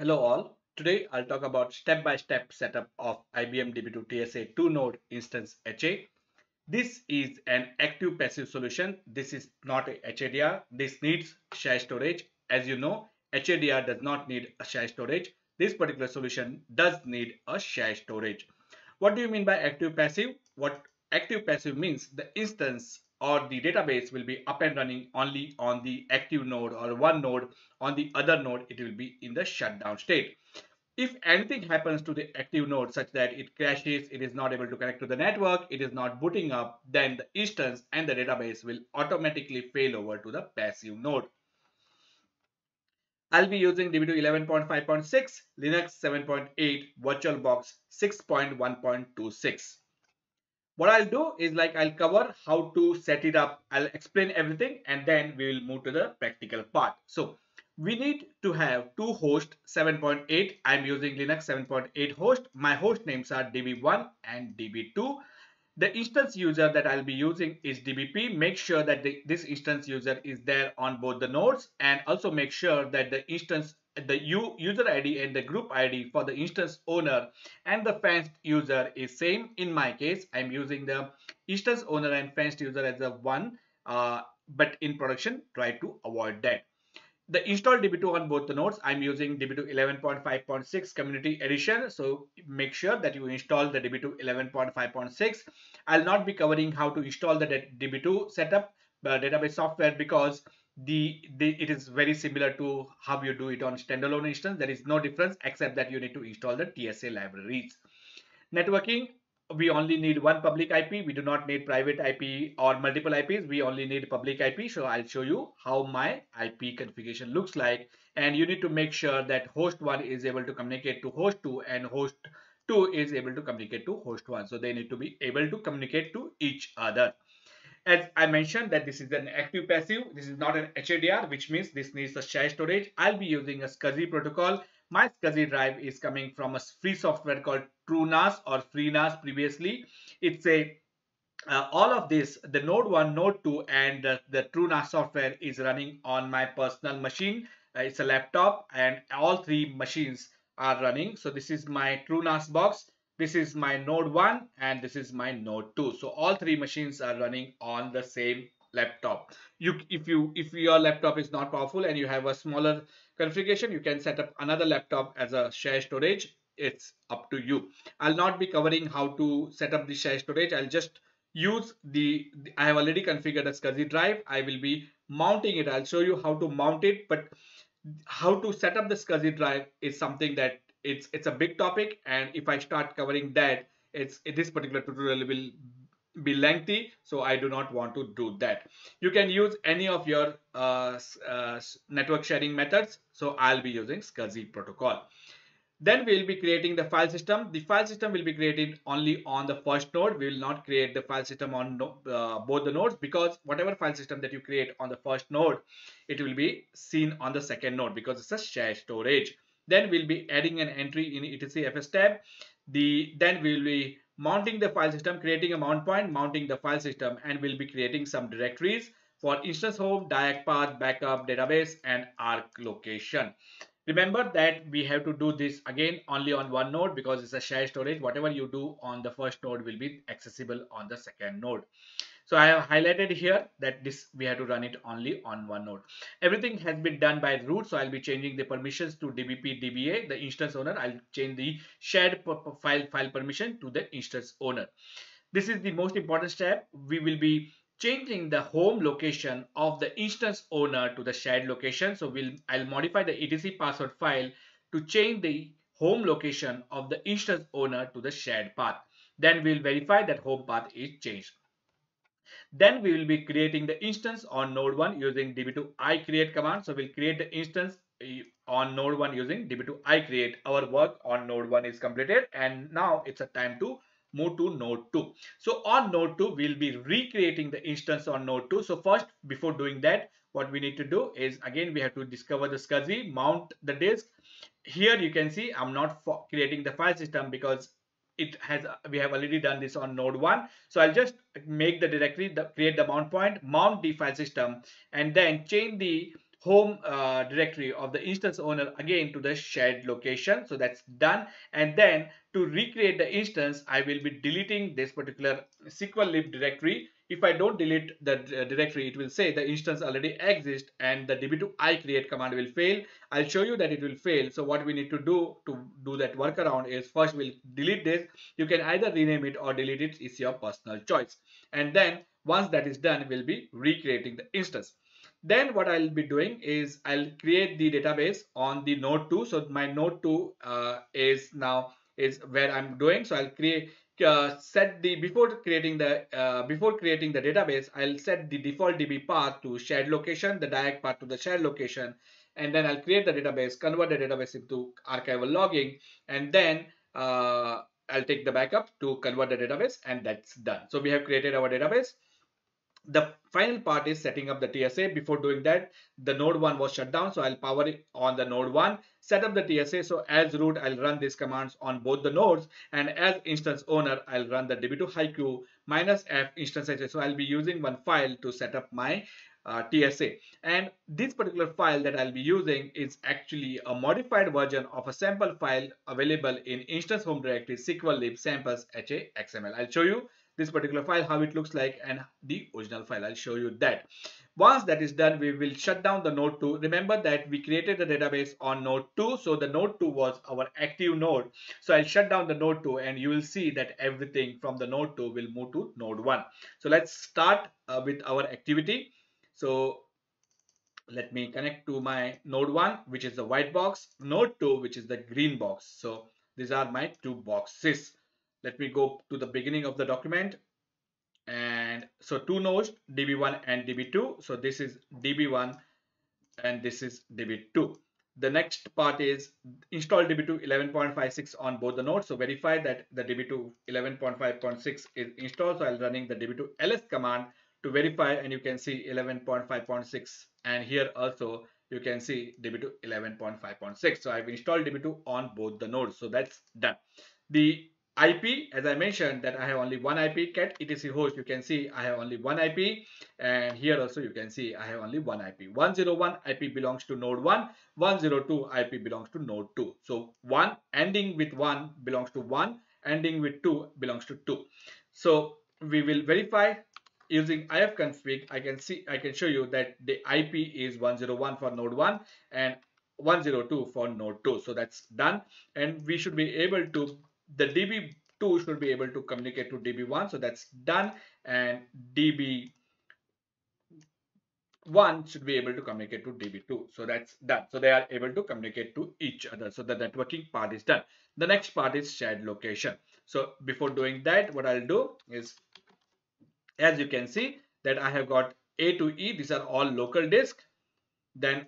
Hello all. Today I'll talk about step-by-step -step setup of IBM DB2 TSA 2-node instance HA. This is an active passive solution. This is not a HADR. This needs shared storage. As you know, HADR does not need a shared storage. This particular solution does need a shared storage. What do you mean by active passive? What active passive means the instance or the database will be up and running only on the active node or one node. On the other node it will be in the shutdown state. If anything happens to the active node such that it crashes it is not able to connect to the network it is not booting up then the instance and the database will automatically fail over to the passive node. I'll be using DB2 11.5.6, Linux 7.8, VirtualBox 6.1.26 what I'll do is like I'll cover how to set it up. I'll explain everything and then we will move to the practical part. So we need to have two hosts 7.8. I'm using Linux 7.8 host. My host names are DB1 and DB2. The instance user that I'll be using is DBP. Make sure that the, this instance user is there on both the nodes and also make sure that the instance the user ID and the group ID for the instance owner and the fenced user is same. In my case, I'm using the instance owner and fenced user as a one, uh, but in production, try to avoid that. The install DB2 on both the nodes, I'm using DB2 11.5.6 community edition. So make sure that you install the DB2 11.5.6. I'll not be covering how to install the DB2 setup, uh, database software because the, the it is very similar to how you do it on standalone instance. There is no difference except that you need to install the TSA libraries. Networking, we only need one public IP. We do not need private IP or multiple IPs. We only need public IP. So I'll show you how my IP configuration looks like. And you need to make sure that host one is able to communicate to host two and host two is able to communicate to host one. So they need to be able to communicate to each other as I mentioned that this is an active passive. This is not an HADR, which means this needs a shared storage. I'll be using a SCSI protocol. My SCSI drive is coming from a free software called TrueNAS or FreeNAS previously. It's a uh, all of this, the node 1, node 2 and the TrueNAS software is running on my personal machine. Uh, it's a laptop and all three machines are running. So this is my TrueNAS box this is my node 1 and this is my node 2 so all three machines are running on the same laptop. You if you if your laptop is not powerful and you have a smaller configuration you can set up another laptop as a share storage. It's up to you. I'll not be covering how to set up the share storage. I'll just use the, the i have already configured a SCSI drive. I will be mounting it. I'll show you how to mount it but how to set up the SCSI drive is something that it's it's a big topic and if i start covering that it's this particular tutorial will be lengthy so i do not want to do that. You can use any of your uh, uh, network sharing methods so i'll be using SCSI protocol. Then we'll be creating the file system. The file system will be created only on the first node. We will not create the file system on no, uh, both the nodes because whatever file system that you create on the first node it will be seen on the second node because it's a shared storage then we'll be adding an entry in etc fs tab. The then we'll be mounting the file system, creating a mount point, mounting the file system, and we'll be creating some directories for instance home, diag path, backup, database, and arc location. Remember that we have to do this again only on one node because it's a shared storage. Whatever you do on the first node will be accessible on the second node. So I have highlighted here that this we have to run it only on one node. Everything has been done by root. So I'll be changing the permissions to DBP DBA, the instance owner. I'll change the shared file file permission to the instance owner. This is the most important step. We will be changing the home location of the instance owner to the shared location. So we'll I'll modify the etc password file to change the home location of the instance owner to the shared path. Then we'll verify that home path is changed. Then we will be creating the instance on node 1 using db2i create command. So we'll create the instance eh, on node 1 using db2i create. Our work on node 1 is completed and now it's a time to move to node 2. So on node 2, we'll be recreating the instance on node 2. So first, before doing that, what we need to do is again, we have to discover the SCSI, mount the disk. Here you can see I'm not creating the file system because it has we have already done this on node 1 so i'll just make the directory the, create the mount point mount the file system and then change the home uh, directory of the instance owner again to the shared location. So that's done. And then to recreate the instance, I will be deleting this particular SQL lib directory. If I don't delete the uh, directory, it will say the instance already exists and the db2 i create command will fail. I'll show you that it will fail. So what we need to do to do that workaround is first we'll delete this. You can either rename it or delete it. It's your personal choice. And then once that is done, we'll be recreating the instance. Then what I'll be doing is I'll create the database on the node 2. So my node 2 uh, is now is where I'm doing. So I'll create uh, set the before creating the uh, before creating the database I'll set the default DB path to shared location the diag path to the shared location and then I'll create the database convert the database into archival logging and then uh, I'll take the backup to convert the database and that's done so we have created our database the final part is setting up the TSA. Before doing that, the node 1 was shut down. So I'll power it on the node 1, set up the TSA. So as root, I'll run these commands on both the nodes. And as instance owner, I'll run the db2 haicu minus f instance. So I'll be using one file to set up my uh, TSA. And this particular file that I'll be using is actually a modified version of a sample file available in instance home directory SQL lib samples HA XML. I'll show you this particular file how it looks like and the original file. I'll show you that. Once that is done we will shut down the node 2 remember that we created the database on node 2 so the node 2 was our active node. So i'll shut down the node 2 and you will see that everything from the node 2 will move to node 1 so let's start uh, with our activity. So let me connect to my node 1 which is the white box node 2 which is the green box. So these are my two boxes let me go to the beginning of the document. And so two nodes db1 and db2 so this is db1 and this is db2 the next part is install db2 11.56 on both the nodes. So verify that the db2 11.5.6 is installed. So i'll running the db2 ls command to verify and you can see 11.5.6 and here also you can see db2 11.5.6 so i've installed db2 on both the nodes. So that's done. The IP, as I mentioned that I have only one IP cat etc host. You can see I have only one IP and here also you can see I have only one IP. 101 IP belongs to node 1, 102 IP belongs to node 2. So 1 ending with 1 belongs to 1, ending with 2 belongs to 2. So we will verify using ifconfig. I can see I can show you that the IP is 101 for node 1 and 102 for node 2 so that's done and we should be able to the db2 should be able to communicate to db1 so that's done. And db1 should be able to communicate to db2 so that's done. So they are able to communicate to each other so the networking part is done. The next part is shared location. So before doing that what i'll do is as you can see that i have got a to e these are all local disk. Then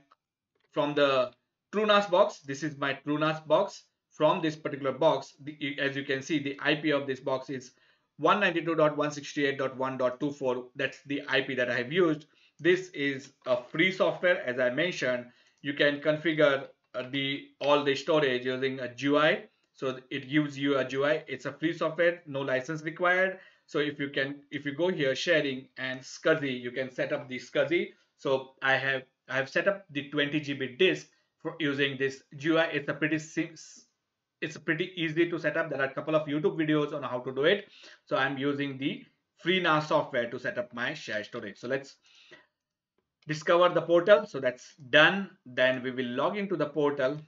from the TrueNAS box this is my TrueNAS box from this particular box, the, as you can see, the IP of this box is 192.168.1.24. That's the IP that I have used. This is a free software. As I mentioned, you can configure uh, the all the storage using a GUI. So it gives you a GUI. It's a free software, no license required. So if you can, if you go here, sharing and SCSI, you can set up the SCSI. So I have I have set up the 20 GB disk for using this GUI. It's a pretty it's pretty easy to set up. There are a couple of YouTube videos on how to do it. So I'm using the FreeNAS software to set up my share storage. So let's discover the portal. So that's done. Then we will log into the portal.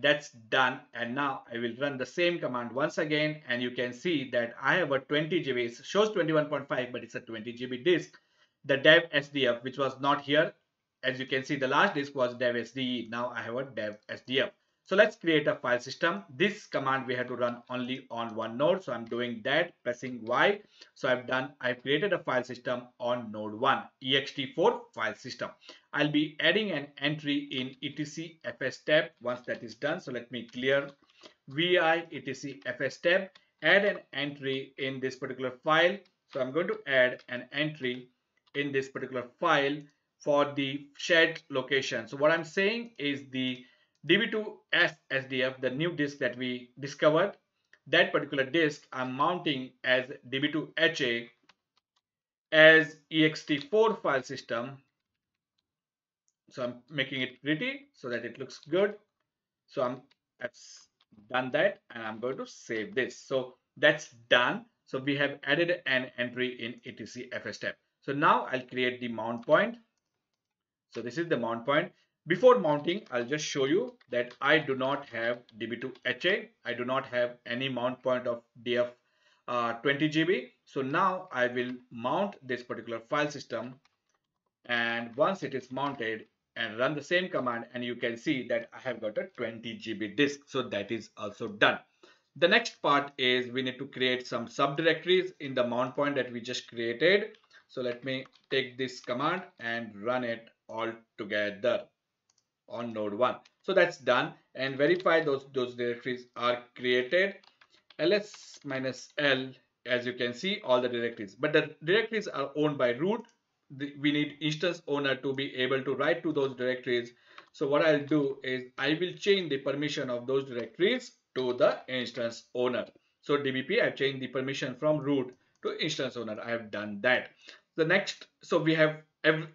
That's done. And now I will run the same command once again. And you can see that I have a 20 GB. It shows 21.5, but it's a 20 GB disk. The dev SDF, which was not here. As you can see, the last disk was dev SDE. Now I have a dev SDF. So let's create a file system. This command we have to run only on one node. So I'm doing that pressing Y. So I've done, I've created a file system on node 1, ext4 file system. I'll be adding an entry in etc fs tab once that is done. So let me clear vi etc fs tab, add an entry in this particular file. So I'm going to add an entry in this particular file for the shared location. So what I'm saying is the DB2S SDF, the new disk that we discovered, that particular disk I'm mounting as DB2HA as ext4 file system so I'm making it pretty so that it looks good. So I'm I've done that and I'm going to save this. So that's done. So we have added an entry in etc fstab. So now I'll create the mount point. So this is the mount point. Before mounting, I'll just show you that I do not have DB2HA. I do not have any mount point of DF uh, 20 GB. So now I will mount this particular file system and once it is mounted and run the same command and you can see that I have got a 20 GB disk. So that is also done. The next part is we need to create some subdirectories in the mount point that we just created. So let me take this command and run it all together on node 1 so that's done. And verify those those directories are created. Ls minus l as you can see all the directories. But the directories are owned by root. The, we need instance owner to be able to write to those directories. So what i'll do is i will change the permission of those directories to the instance owner. So dbp i've changed the permission from root to instance owner. I have done that. The next so we have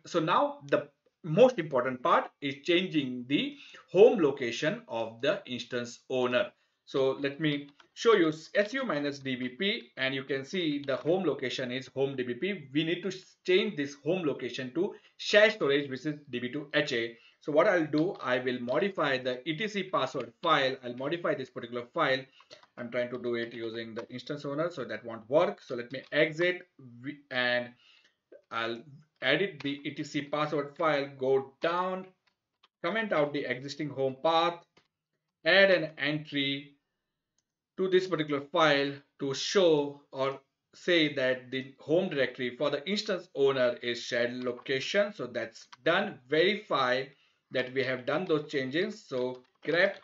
so now the most important part is changing the home location of the instance owner. So let me show you su minus dbp and you can see the home location is home dbp. We need to change this home location to shared storage which is db2ha. So what I'll do, I will modify the etc password file. I'll modify this particular file. I'm trying to do it using the instance owner so that won't work. So let me exit and I'll edit the etc password file, go down, comment out the existing home path, add an entry to this particular file to show or say that the home directory for the instance owner is shared location. So that's done. Verify that we have done those changes. So grep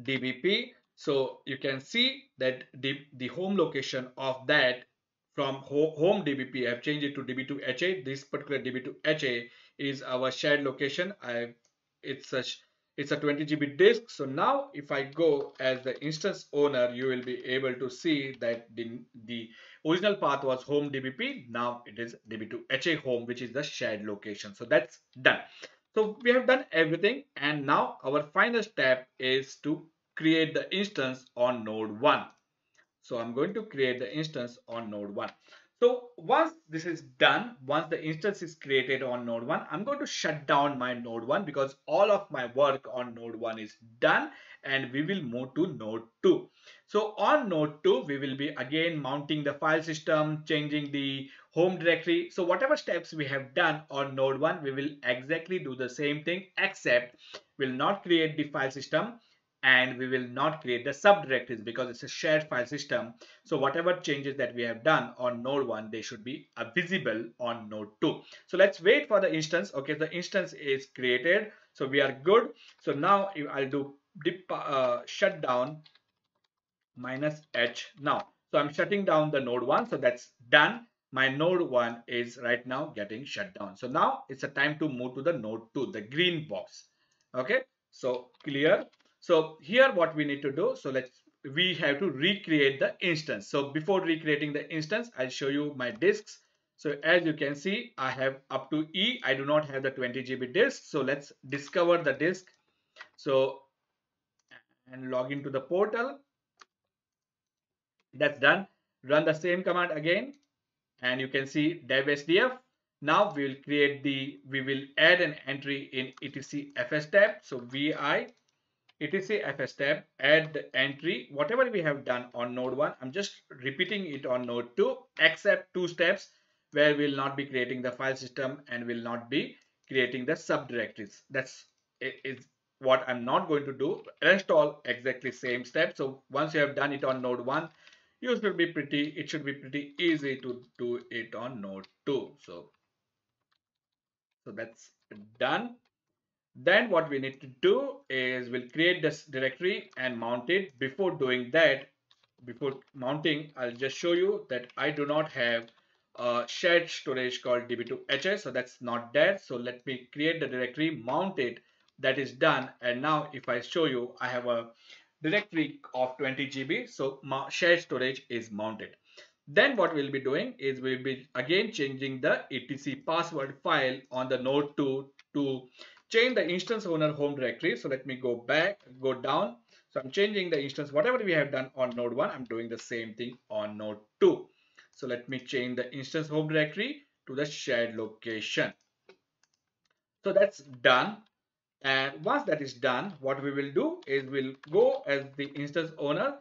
dbp. So you can see that the, the home location of that from home dbp i've changed it to db2ha this particular db2ha is our shared location i it's a it's a 20 GB disk. So now if I go as the instance owner, you will be able to see that the, the original path was home DBP. Now it is DB2HA home, which is the shared location. So that's done. So we have done everything. And now our final step is to create the instance on node 1. So I'm going to create the instance on node 1. So once this is done, once the instance is created on node 1, I'm going to shut down my node 1 because all of my work on node 1 is done and we will move to node 2. So on node 2, we will be again mounting the file system, changing the home directory. So whatever steps we have done on node 1, we will exactly do the same thing except we'll not create the file system and we will not create the subdirectories because it's a shared file system. So whatever changes that we have done on node 1, they should be uh, visible on node 2. So let's wait for the instance. Okay, the instance is created. So we are good. So now I'll do dip, uh, shutdown minus h now. So I'm shutting down the node 1. So that's done. My node 1 is right now getting shut down. So now it's a time to move to the node 2, the green box. Okay, so clear so here what we need to do, so let's we have to recreate the instance. So before recreating the instance, I'll show you my disks. So as you can see, I have up to E. I do not have the 20 GB disk. So let's discover the disk. So and log into the portal. That's done. Run the same command again. And you can see dev SDF. Now we will create the, we will add an entry in etc fs tab. So vi etc fstab add the entry. Whatever we have done on node 1 i'm just repeating it on node 2 except two steps where we'll not be creating the file system and will not be creating the subdirectories. That's is what i'm not going to do. Rest all exactly same steps. So once you have done it on node 1 you should be pretty it should be pretty easy to do it on node 2 so so that's done then what we need to do is we'll create this directory and mount it. Before doing that, before mounting, I'll just show you that I do not have a shared storage called db2ha. So that's not there. So let me create the directory, mount it. That is done. And now if I show you, I have a directory of 20 GB. So shared storage is mounted. Then what we'll be doing is we'll be again changing the etc password file on the node 2 to change the instance owner home directory. So let me go back, go down. So I'm changing the instance, whatever we have done on node 1, I'm doing the same thing on node 2. So let me change the instance home directory to the shared location. So that's done. And once that is done, what we will do is we'll go as the instance owner,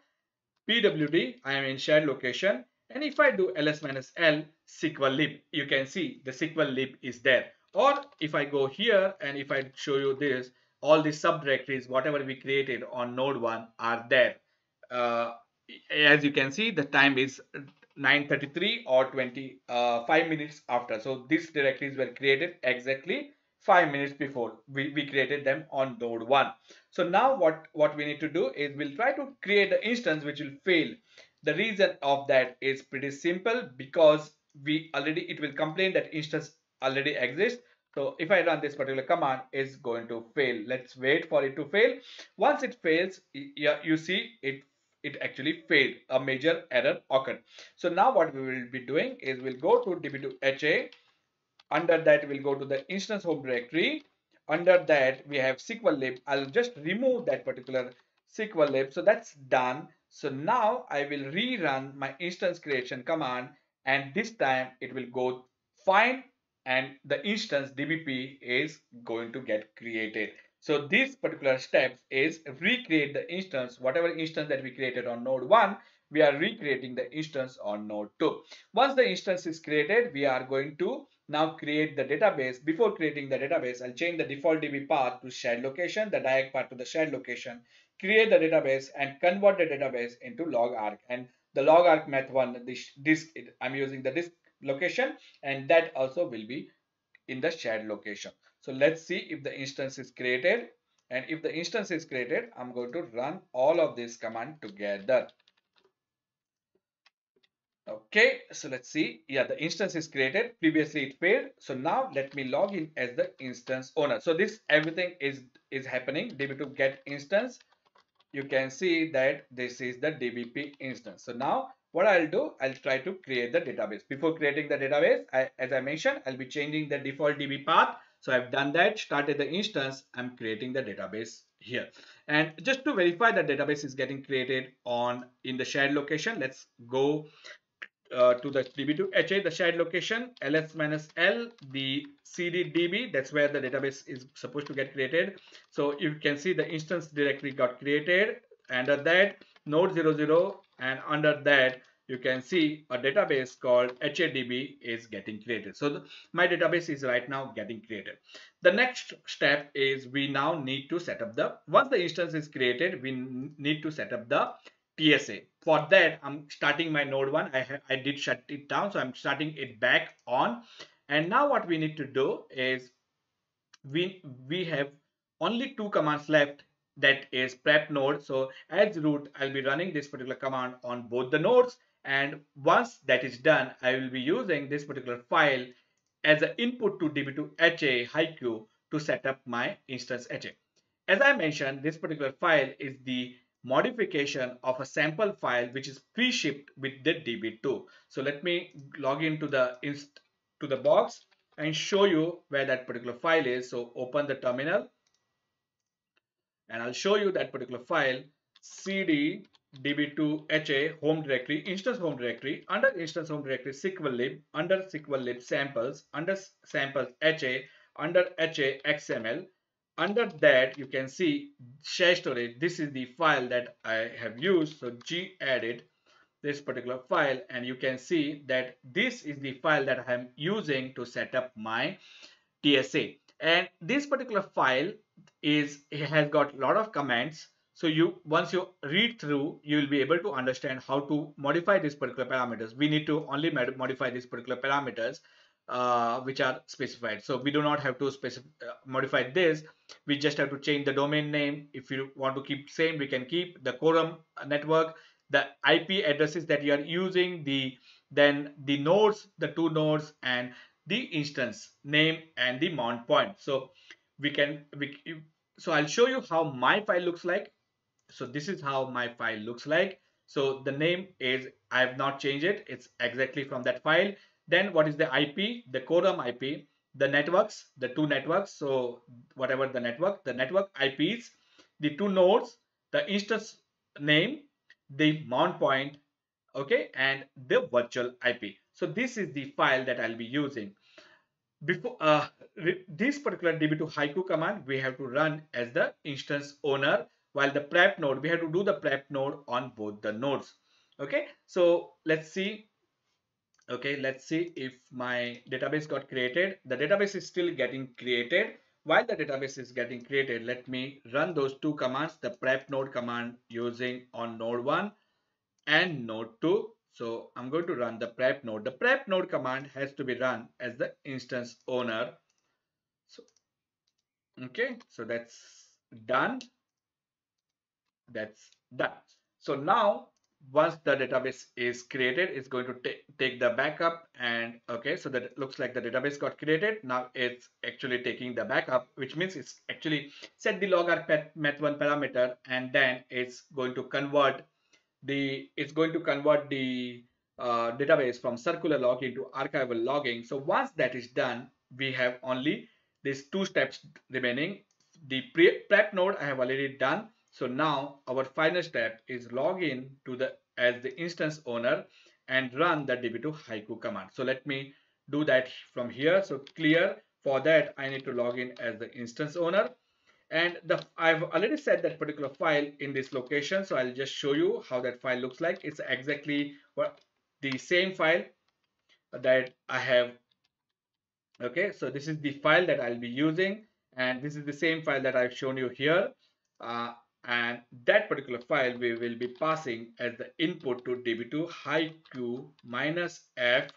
pwd, I am in shared location. And if I do ls-l SQL lib, you can see the SQL lib is there. Or if I go here and if I show you this, all the subdirectories, whatever we created on node 1 are there. Uh, as you can see, the time is 9.33 or 25 uh, minutes after. So these directories were created exactly five minutes before we, we created them on node 1 so now what what we need to do is we'll try to create the instance which will fail the reason of that is pretty simple because we already it will complain that instance already exists so if i run this particular command it's going to fail let's wait for it to fail once it fails you see it it actually failed a major error occurred so now what we will be doing is we'll go to db2ha under that, we'll go to the instance home directory. Under that, we have SQL lib. I'll just remove that particular SQL lib. So that's done. So now I will rerun my instance creation command and this time it will go find and the instance dbp is going to get created. So this particular steps is recreate the instance, whatever instance that we created on node 1, we are recreating the instance on node 2. Once the instance is created, we are going to now create the database. Before creating the database, I'll change the default DB path to shared location, the diag path to the shared location, create the database and convert the database into log arc. And the log arc method one, this disk, I'm using the disk location and that also will be in the shared location. So let's see if the instance is created. And if the instance is created, I'm going to run all of this command together. Okay, so let's see. Yeah, the instance is created. Previously it failed. So now let me log in as the instance owner. So this everything is is happening. db2 get instance. You can see that this is the dbp instance. So now what I'll do, I'll try to create the database. Before creating the database, I, as I mentioned, I'll be changing the default db path. So I've done that, started the instance, I'm creating the database here. And just to verify that database is getting created on in the shared location, let's go uh, to the db2ha, the shared location, ls minus l, the cd DB. that's where the database is supposed to get created. So you can see the instance directory got created. Under that, node 00, and under that, you can see a database called HADB is getting created. So the, my database is right now getting created. The next step is we now need to set up the, once the instance is created, we need to set up the TSA. For that, I'm starting my node one. I, I did shut it down. So I'm starting it back on. And now what we need to do is we, we have only two commands left that is prep node. So as root, I'll be running this particular command on both the nodes. And once that is done, I will be using this particular file as an input to db2haicu to set up my instance HA. As I mentioned, this particular file is the modification of a sample file which is pre-shipped with the db2 so let me log into the inst to the box and show you where that particular file is so open the terminal and i'll show you that particular file cd db2ha home directory instance home directory under instance home directory sql lib under sql lib samples under samples ha under ha xml under that you can see share storage this is the file that i have used. So gedit this particular file and you can see that this is the file that i am using to set up my tsa and this particular file is it has got a lot of commands so you once you read through you will be able to understand how to modify these particular parameters we need to only modify these particular parameters uh, which are specified. So we do not have to specify uh, modify this. We just have to change the domain name. If you want to keep same, we can keep the quorum network, the IP addresses that you are using, the then the nodes, the two nodes, and the instance name and the mount point. So we can we so I'll show you how my file looks like. So this is how my file looks like. So the name is, I have not changed it. It's exactly from that file. Then what is the IP? The quorum IP, the networks, the two networks. So whatever the network, the network IPs, the two nodes, the instance name, the mount point, okay, and the virtual IP. So this is the file that I'll be using. Before uh, this particular db2 haicu command, we have to run as the instance owner, while the prep node, we have to do the prep node on both the nodes. Okay, so let's see. Okay, let's see if my database got created. The database is still getting created. While the database is getting created, let me run those two commands, the prep node command using on node 1 and node 2 so I'm going to run the prep node. The prep node command has to be run as the instance owner. Okay, so that's done. That's done. So now once the database is created, it's going to take the backup and okay, so that looks like the database got created. Now it's actually taking the backup, which means it's actually set the logarchmeth1 parameter and then it's going to convert the it's going to convert the uh, database from circular log into archival logging. So once that is done, we have only these two steps remaining. The prep node I have already done. So now our final step is log in to the as the instance owner and run the db2 haicu command. So let me do that from here. So clear for that I need to log in as the instance owner and the I've already set that particular file in this location so I'll just show you how that file looks like it's exactly what the same file that I have okay so this is the file that I'll be using and this is the same file that I've shown you here uh, and that particular file we will be passing as the input to db2 haicu minus f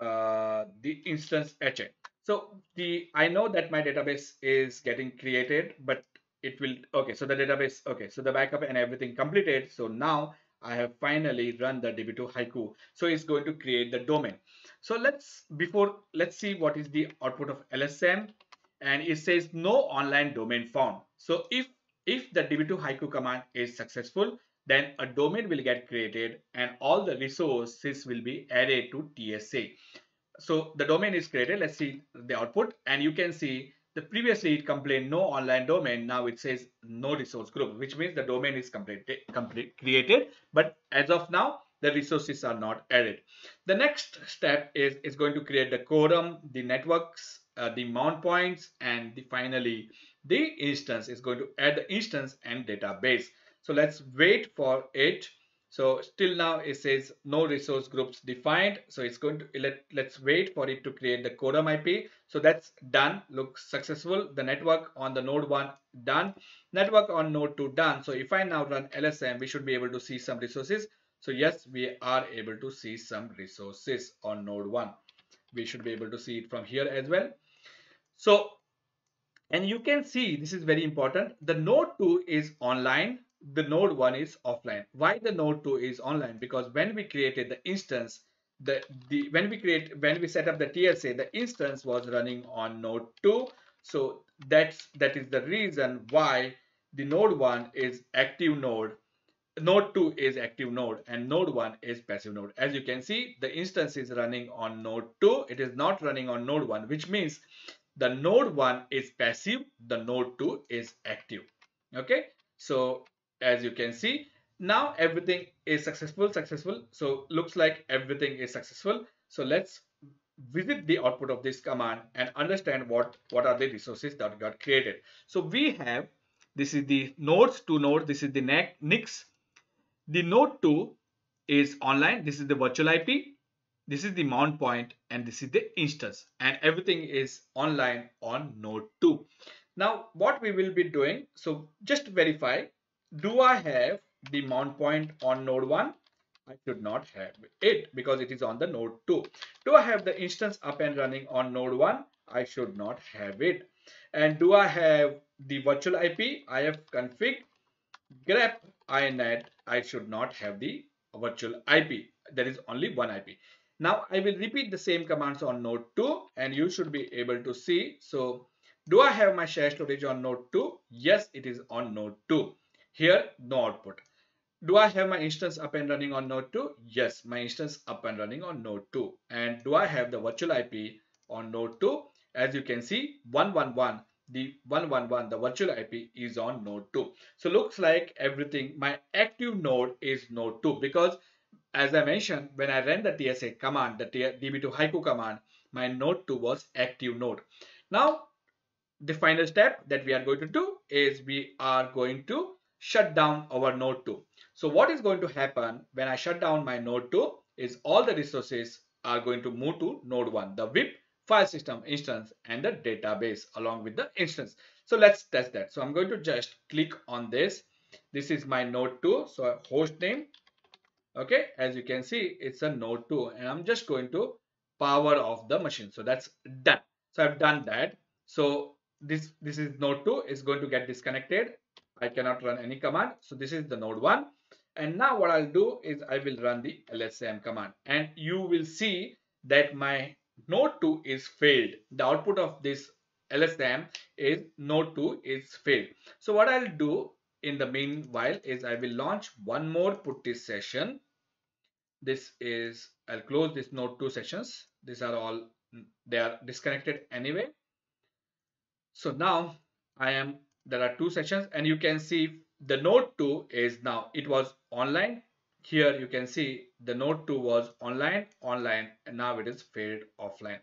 uh, the instance HN. So the I know that my database is getting created, but it will okay. So the database okay. So the backup and everything completed. So now I have finally run the db2 haicu. So it's going to create the domain. So let's before let's see what is the output of lssam and it says no online domain found. So if if the db2 haicu command is successful, then a domain will get created and all the resources will be added to TSA so the domain is created. Let's see the output and you can see the previously it complained no online domain. Now it says no resource group, which means the domain is complete, complete created. But as of now, the resources are not added. The next step is, is going to create the quorum, the networks, uh, the mount points, and the finally the instance is going to add the instance and database. So let's wait for it so still now it says no resource groups defined. So it's going to let, let's wait for it to create the quorum IP. So that's done. Looks successful. The network on the node one done. Network on node two done. So if I now run lssam, we should be able to see some resources. So yes, we are able to see some resources on node one. We should be able to see it from here as well. So, and you can see this is very important. The node two is online the node 1 is offline. Why the node 2 is online? Because when we created the instance, the, the when we create when we set up the TSA, the instance was running on node 2. So that's that is the reason why the node 1 is active node node 2 is active node and node 1 is passive node. As you can see the instance is running on node 2 it is not running on node 1 which means the node 1 is passive the node 2 is active. Okay? So as you can see now everything is successful successful. So looks like everything is successful. So let's visit the output of this command and understand what what are the resources that got created. So we have this is the nodes to node this is the NICs the node 2 is online this is the virtual ip this is the mount point and this is the instance and everything is online on node 2 now what we will be doing so just verify do I have the mount point on node 1? I should not have it because it is on the node 2. Do I have the instance up and running on node 1? I should not have it. And do I have the virtual IP? ifconfig grep inet. I should not have the virtual IP. There is only one IP. Now I will repeat the same commands on node 2 and you should be able to see. So do I have my share storage on node 2? Yes, it is on node 2. Here, no output. do I have my instance up and running on node 2? Yes, my instance up and running on node 2. And do I have the virtual IP on node 2? As you can see, 111, the 111, the virtual IP is on node 2. So looks like everything, my active node is node 2 because as I mentioned, when I ran the TSA command, the db2 haicu command, my node 2 was active node. Now, the final step that we are going to do is we are going to shut down our node 2. So what is going to happen when I shut down my node 2 is all the resources are going to move to node 1, the VIP file system instance and the database along with the instance. So let's test that. So I'm going to just click on this. This is my node 2. So host name. Okay, as you can see, it's a node 2 and I'm just going to power off the machine. So that's done. So I've done that. So this this is node 2 is going to get disconnected. I cannot run any command. So this is the node 1. And now what I'll do is I will run the lssam command and you will see that my node 2 is failed. The output of this lssam is node 2 is failed. So what I'll do in the meanwhile is I will launch one more putty session. This is I'll close this node 2 sessions. These are all they are disconnected anyway. So now I am there are two sessions and you can see the node 2 is now it was online here you can see the node 2 was online online and now it is failed offline.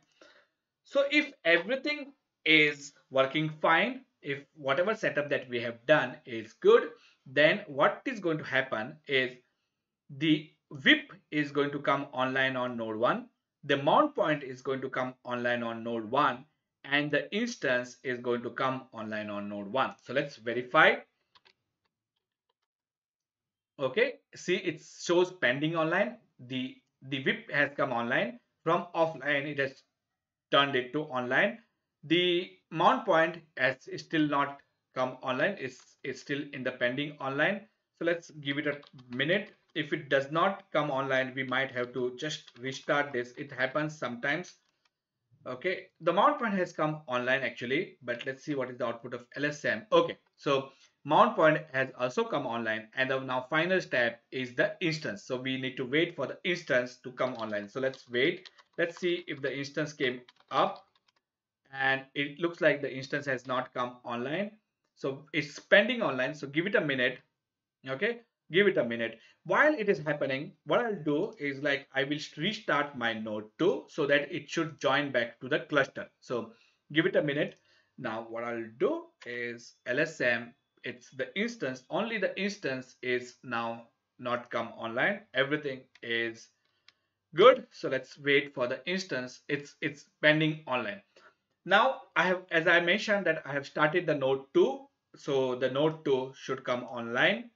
So if everything is working fine if whatever setup that we have done is good then what is going to happen is the vip is going to come online on node 1 the mount point is going to come online on node 1 and the instance is going to come online on node 1 so let's verify okay see it shows pending online. The the vip has come online. From offline it has turned it to online. The mount point has still not come online. It's it's still in the pending online. So let's give it a minute. If it does not come online we might have to just restart this. It happens sometimes. Okay the mount point has come online actually but let's see what is the output of lssam okay so Mount point has also come online and the now final step is the instance. So we need to wait for the instance to come online. So let's wait. Let's see if the instance came up and it looks like the instance has not come online. So it's pending online. So give it a minute. Okay. Give it a minute. While it is happening, what I'll do is like I will restart my node 2 so that it should join back to the cluster. So give it a minute. Now what I'll do is lssam it's the instance only the instance is now not come online. Everything is good. So let's wait for the instance. It's it's pending online. Now i have as i mentioned that i have started the node 2 so the node 2 should come online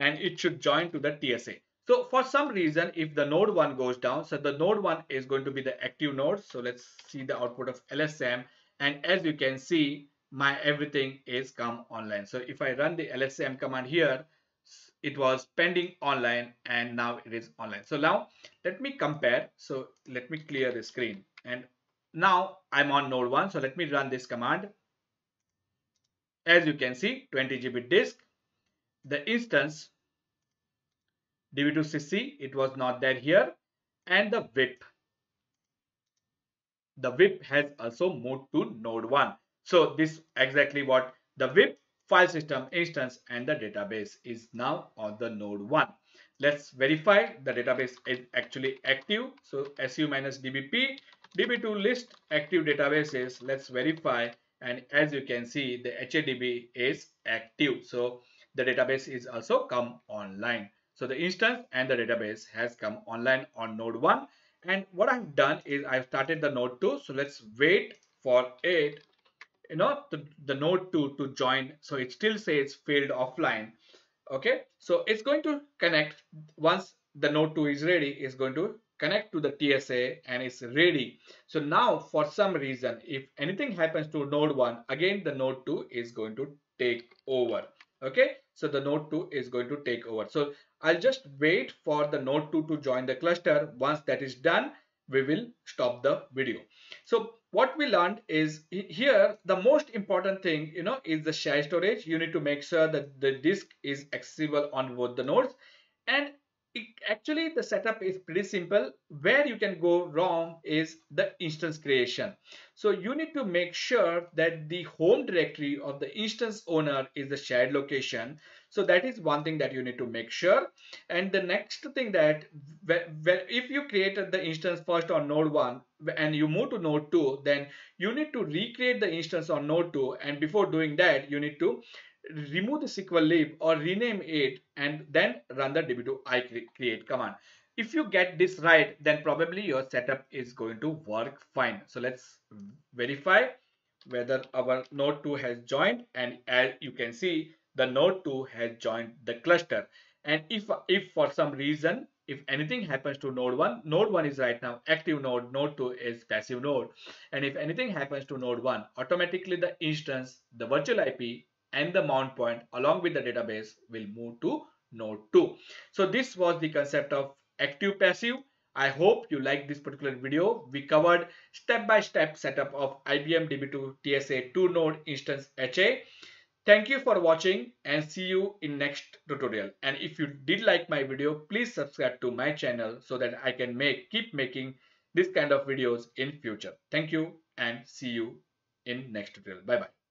and it should join to the tsa so for some reason if the node 1 goes down so the node 1 is going to be the active node. So let's see the output of lssam and as you can see my everything is come online. So if I run the lssam command here, it was pending online and now it is online. So now let me compare. So let me clear the screen and now I'm on node 1. So let me run this command. As you can see 20 GB disk, the instance db2cc it was not there here and the VIP the VIP has also moved to node 1 so this exactly what the VIP file system instance and the database is now on the node 1. Let's verify the database is actually active. So su minus dbp db2 list active databases. Let's verify and as you can see the HADB is active. So the database is also come online. So the instance and the database has come online on node 1 and what I've done is I've started the node 2 so let's wait for it you know the, the node 2 to join. So it still says failed offline. Okay? So it's going to connect. Once the node 2 is ready it's going to connect to the TSA and it's ready. So now for some reason if anything happens to node 1 again the node 2 is going to take over. Okay? So the node 2 is going to take over. So I'll just wait for the node 2 to join the cluster. Once that is done we will stop the video. So what we learned is here the most important thing you know is the shared storage. You need to make sure that the disk is accessible on both the nodes. And it, actually the setup is pretty simple. Where you can go wrong is the instance creation. So you need to make sure that the home directory of the instance owner is the shared location. So that is one thing that you need to make sure. And the next thing that if you created the instance first on node 1 and you move to node 2 then you need to recreate the instance on node 2 and before doing that you need to remove the SQL lib or rename it and then run the db2i create command. If you get this right, then probably your setup is going to work fine. So let's verify whether our node 2 has joined and as you can see, the node 2 has joined the cluster. And if, if for some reason, if anything happens to node 1, node 1 is right now active node, node 2 is passive node. And if anything happens to node 1, automatically the instance, the virtual IP and the mount point along with the database will move to node 2. So this was the concept of active passive. I hope you like this particular video. We covered step-by-step -step setup of IBM DB2 TSA 2 node instance HA. Thank you for watching and see you in next tutorial. And if you did like my video, please subscribe to my channel so that I can make keep making this kind of videos in future. Thank you and see you in next tutorial. Bye bye.